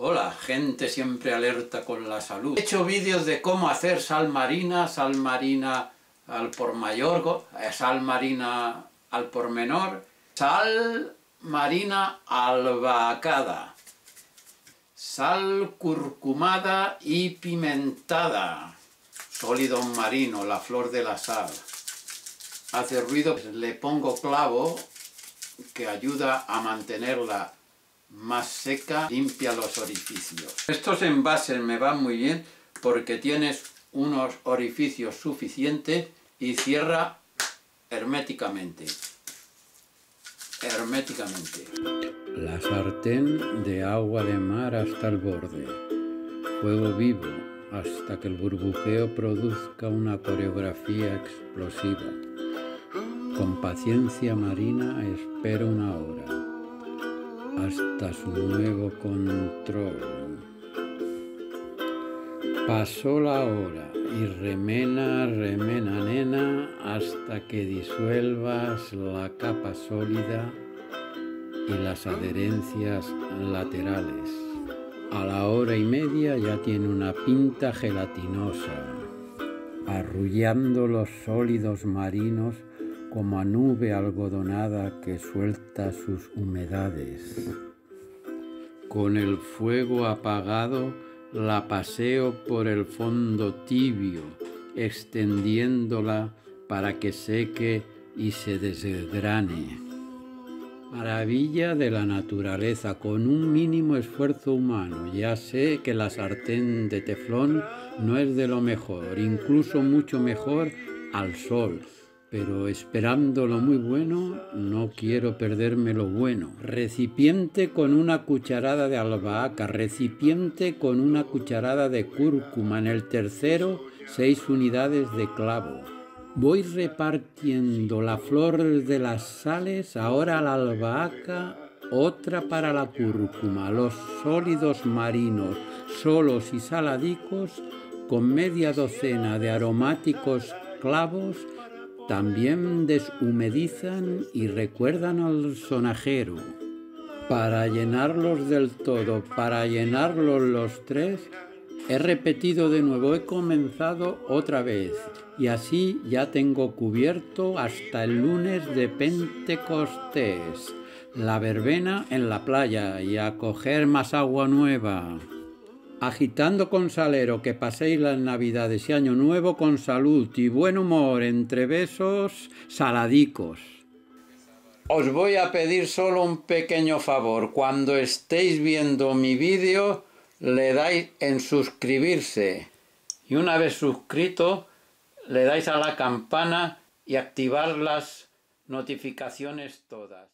Hola, gente siempre alerta con la salud. He hecho vídeos de cómo hacer sal marina, sal marina al por mayor, eh, sal marina al por menor, sal marina albahacada, sal curcumada y pimentada, sólido marino, la flor de la sal. Hace ruido, le pongo clavo que ayuda a mantenerla más seca, limpia los orificios. Estos envases me van muy bien porque tienes unos orificios suficientes y cierra herméticamente. Herméticamente. La sartén de agua de mar hasta el borde. Fuego vivo hasta que el burbujeo produzca una coreografía explosiva. Con paciencia marina espero una hora hasta su nuevo control. Pasó la hora y remena, remena nena hasta que disuelvas la capa sólida y las adherencias laterales. A la hora y media ya tiene una pinta gelatinosa, arrullando los sólidos marinos como a nube algodonada que suelta sus humedades. Con el fuego apagado la paseo por el fondo tibio, extendiéndola para que seque y se desgrane. Maravilla de la naturaleza, con un mínimo esfuerzo humano. Ya sé que la sartén de teflón no es de lo mejor, incluso mucho mejor al sol pero esperando lo muy bueno, no quiero perderme lo bueno. Recipiente con una cucharada de albahaca, recipiente con una cucharada de cúrcuma, en el tercero seis unidades de clavo. Voy repartiendo la flor de las sales, ahora la albahaca, otra para la cúrcuma, los sólidos marinos, solos y saladicos, con media docena de aromáticos clavos, también deshumedizan y recuerdan al sonajero. Para llenarlos del todo, para llenarlos los tres, he repetido de nuevo, he comenzado otra vez y así ya tengo cubierto hasta el lunes de Pentecostés, la verbena en la playa y a coger más agua nueva agitando con salero que paséis las navidades y año nuevo con salud y buen humor entre besos saladicos. Os voy a pedir solo un pequeño favor. Cuando estéis viendo mi vídeo, le dais en suscribirse. Y una vez suscrito, le dais a la campana y activar las notificaciones todas.